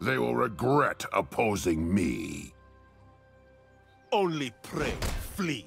They will regret opposing me. Only pray, flee.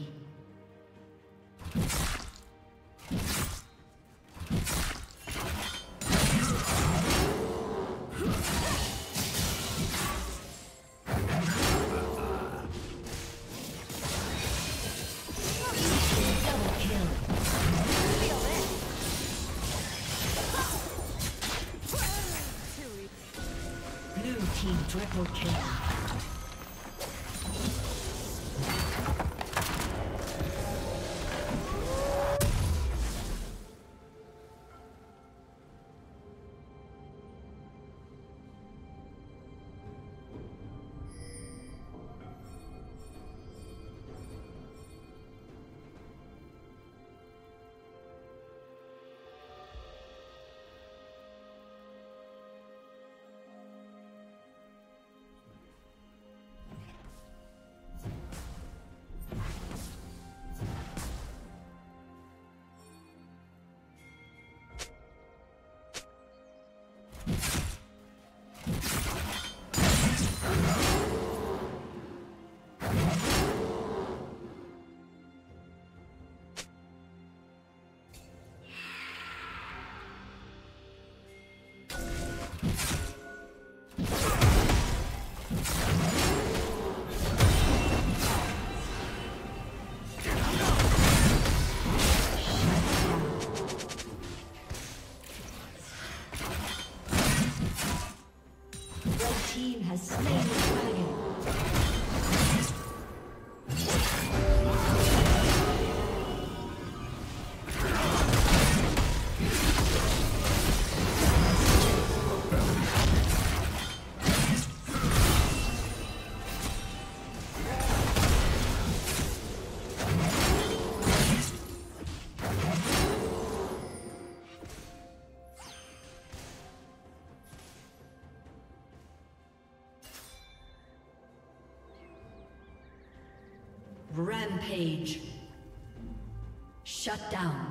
slain Rampage. Shut down.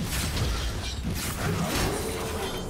Dominating. Red team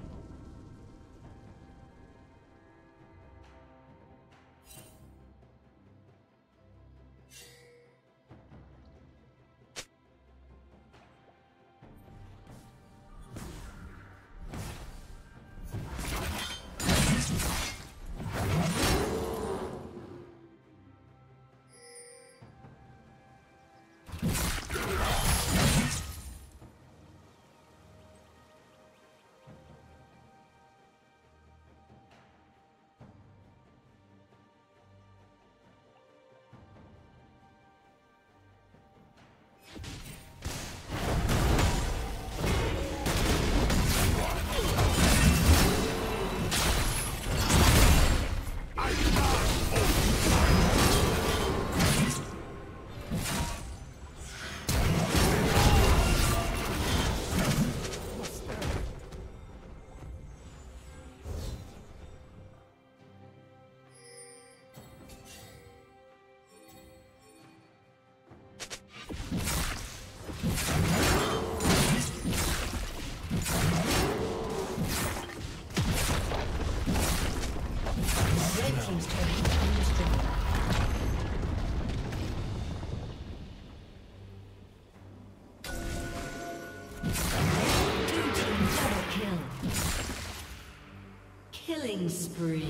Spree.